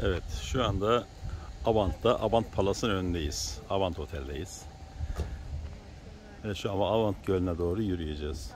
Evet, şu anda Avant'ta, Avant Palas'ın önündeyiz. Avant Otel'deyiz. Ve şu an Avant Gölü'ne doğru yürüyeceğiz.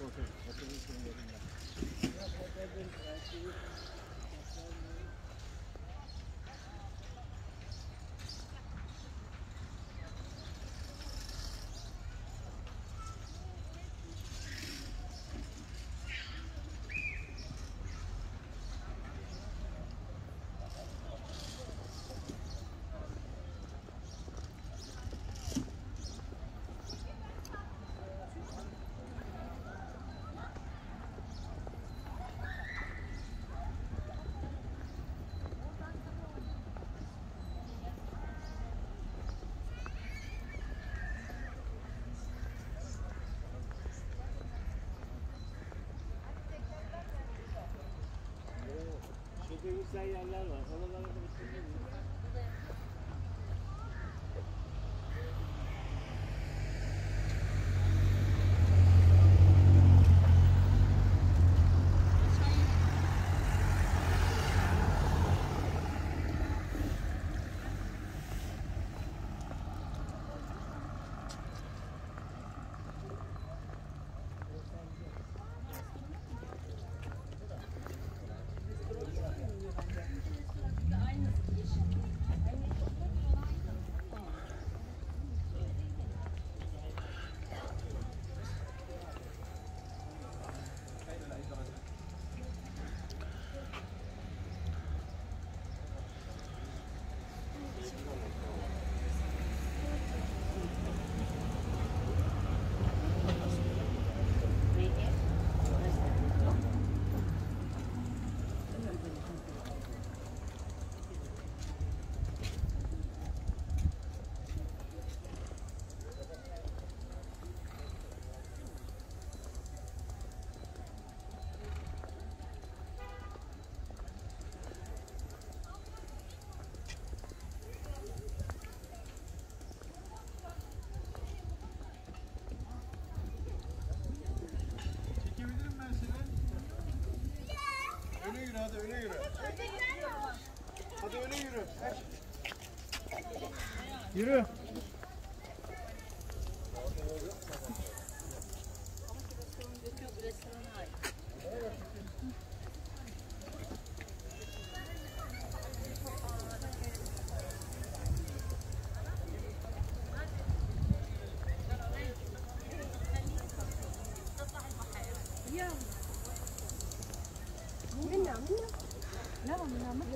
okay. Güzel yerler var. Yürü.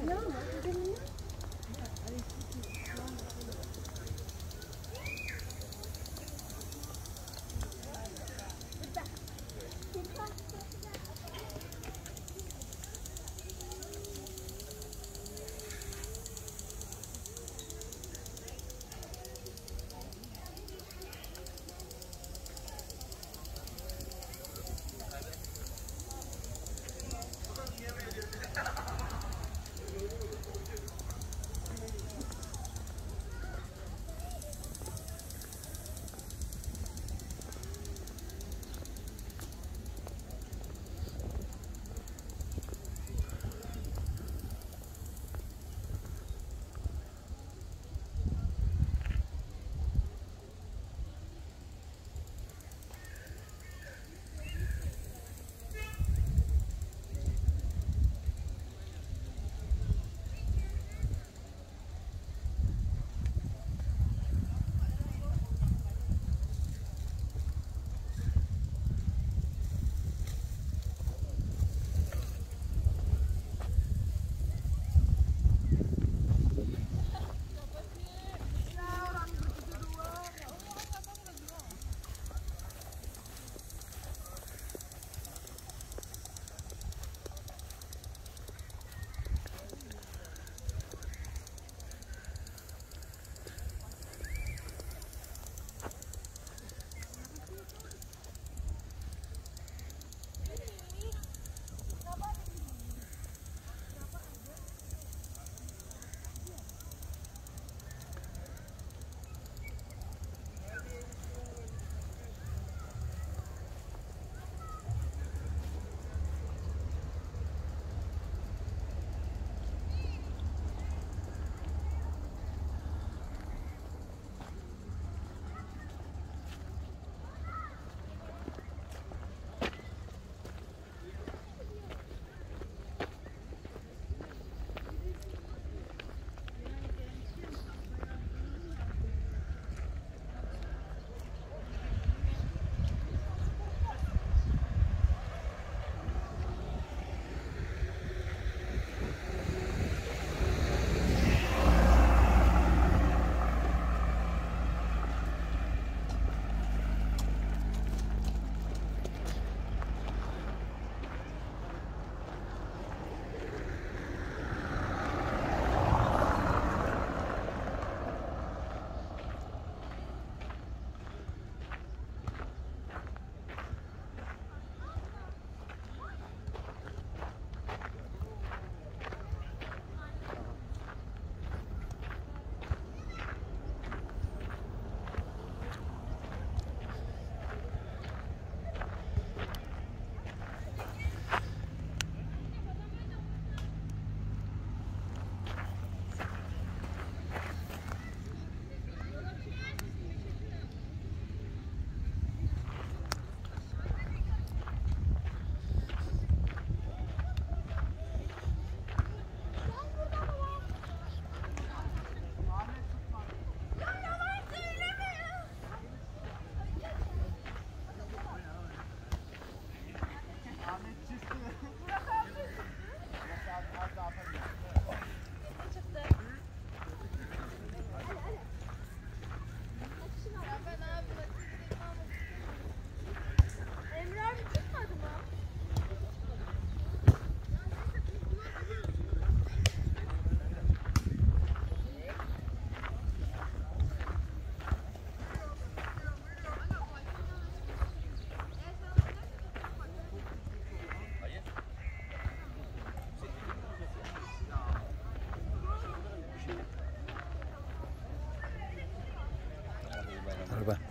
Non, non,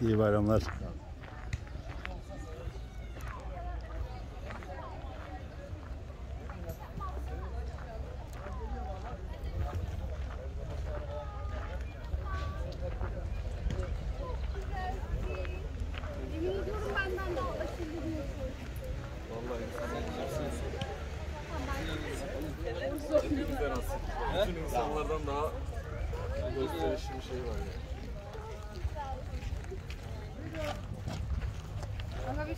iyi bayramlar. şey var ya. Ama biz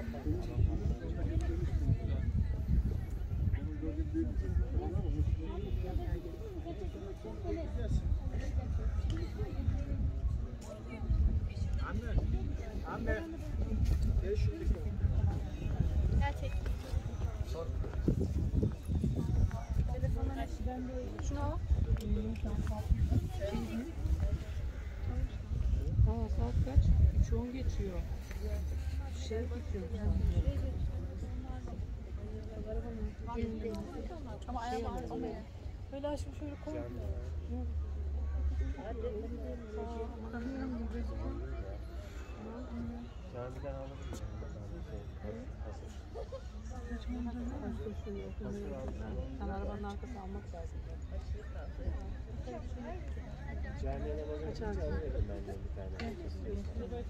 Anne, anne. Gel şuradaki. Gerçek. Telefonlar Şunu al. Aa saat kaç? 3.10 geçiyor. Şey. Ama ayağım ağrıyor. Böyle açmış şöyle koy. Camiden alırım. Sen arabanın arkası almak lazım. Camiden alırım.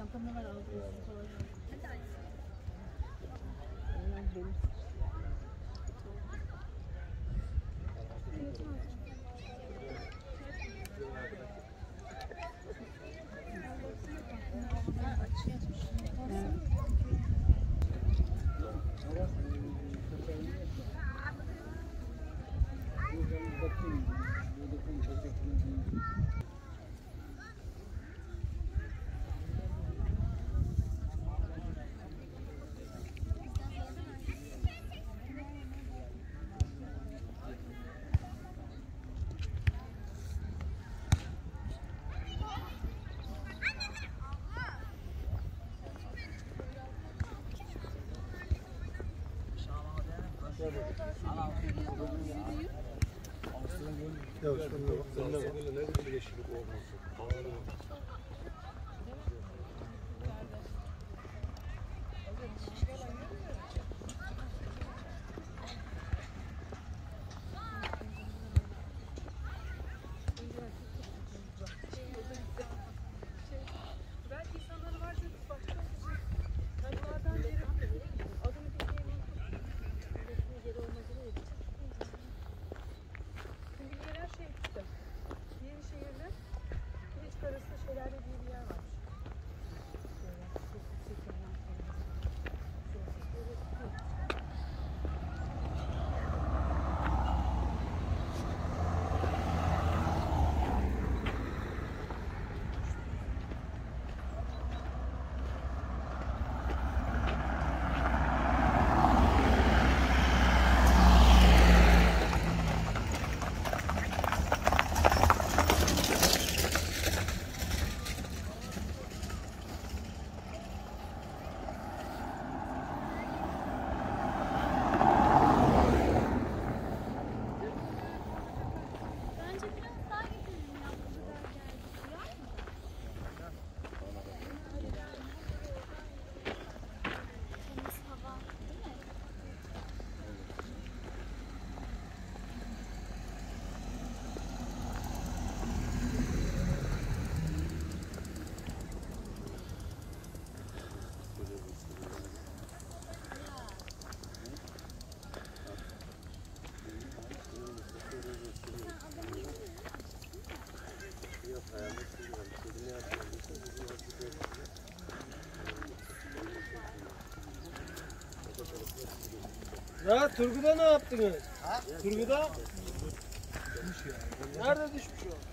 Camiden ben de bir tane. Hayır. Çantamda var aldım. Benim Ya şununla bak. Seninle bak. Ne güzel yeşillik olması. Belki Ha Turguda ne yaptınız? Turguda? Nerede düşmüş o?